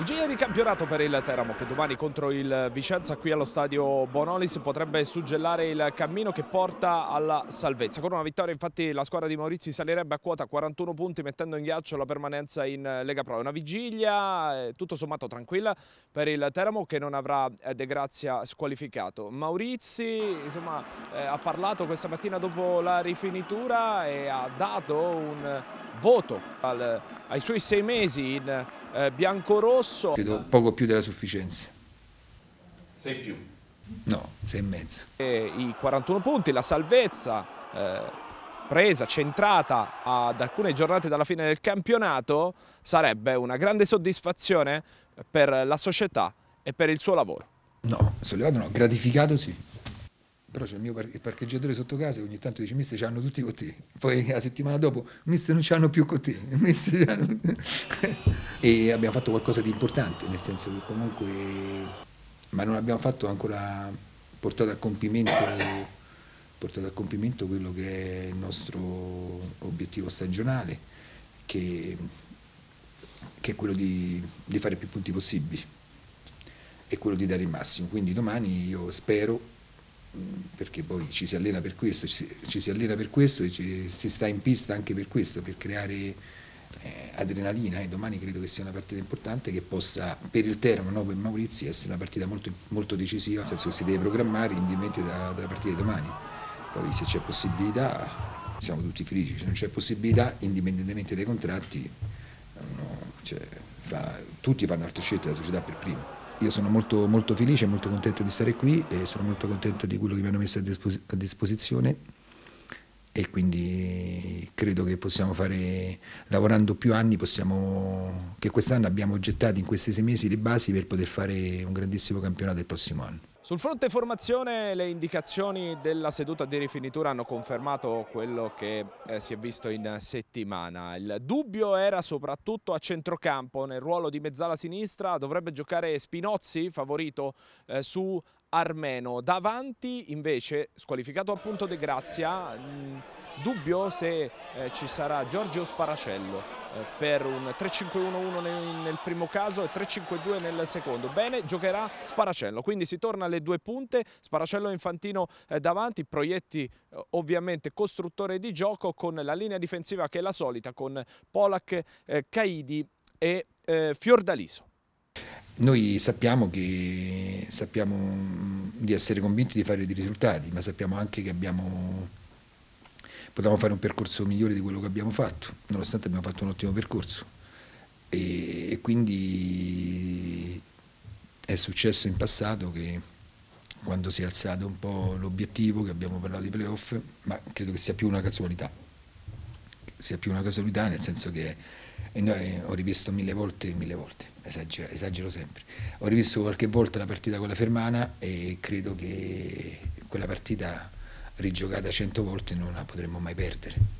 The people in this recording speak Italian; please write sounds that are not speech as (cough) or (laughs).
Vigilia di campionato per il Teramo che domani contro il Vicenza qui allo stadio Bonolis potrebbe suggellare il cammino che porta alla salvezza. Con una vittoria infatti la squadra di Maurizi salirebbe a quota 41 punti mettendo in ghiaccio la permanenza in Lega Pro. È una vigilia eh, tutto sommato tranquilla per il Teramo che non avrà eh, De Grazia squalificato. Maurizi insomma, eh, ha parlato questa mattina dopo la rifinitura e ha dato un voto al, ai suoi sei mesi in eh, bianco-rosso. Credo poco più della sufficienza. Sei più? No, sei e mezzo. E I 41 punti, la salvezza eh, presa, centrata ad alcune giornate dalla fine del campionato sarebbe una grande soddisfazione per la società e per il suo lavoro. No, sollevato no, gratificato sì però c'è il mio parcheggiatore sotto casa e ogni tanto dice mister c'hanno tutti con te poi la settimana dopo mister non c'hanno più con te (laughs) e abbiamo fatto qualcosa di importante nel senso che comunque ma non abbiamo fatto ancora portato a compimento portato a compimento quello che è il nostro obiettivo stagionale che, che è quello di, di fare più punti possibili e quello di dare il massimo. Quindi domani io spero perché poi ci si allena per questo, ci, si allena per questo e ci, si sta in pista anche per questo, per creare eh, adrenalina e domani credo che sia una partita importante che possa per il Teramo, no, per Maurizio, essere una partita molto, molto decisiva, nel senso che si deve programmare indipendentemente da, dalla partita di domani. Poi se c'è possibilità siamo tutti felici, se non c'è possibilità indipendentemente dai contratti no, cioè, fa, tutti fanno altre scelte, la società per primo. Io sono molto, molto felice molto contento di stare qui e sono molto contento di quello che mi hanno messo a, dispos a disposizione e quindi credo che possiamo fare, lavorando più anni, possiamo, che quest'anno abbiamo gettato in questi sei mesi le basi per poter fare un grandissimo campionato il prossimo anno. Sul fronte formazione le indicazioni della seduta di rifinitura hanno confermato quello che eh, si è visto in settimana. Il dubbio era soprattutto a centrocampo, nel ruolo di mezzala sinistra dovrebbe giocare Spinozzi, favorito eh, su Armeno. Davanti invece, squalificato appunto De Grazia, mh, dubbio se eh, ci sarà Giorgio Sparacello eh, per un 3-5-1-1 nel, nel, primo caso e 3-5-2 nel secondo. Bene, giocherà Sparacello, quindi si torna alle due punte, Sparacello e Infantino eh, davanti, proietti eh, ovviamente costruttore di gioco con la linea difensiva che è la solita, con Polak, eh, Caidi e eh, Fiordaliso. Noi sappiamo, che, sappiamo di essere convinti di fare dei risultati, ma sappiamo anche che abbiamo, potevamo fare un percorso migliore di quello che abbiamo fatto, nonostante abbiamo fatto un ottimo percorso. E, e quindi è successo in passato che quando si è alzato un po' l'obiettivo, che abbiamo parlato di playoff, ma credo che sia più una casualità, sia più una casualità nel senso che e noi ho rivisto mille volte, mille volte, esagero, esagero sempre, ho rivisto qualche volta la partita con la Fermana e credo che quella partita rigiocata cento volte non la potremmo mai perdere.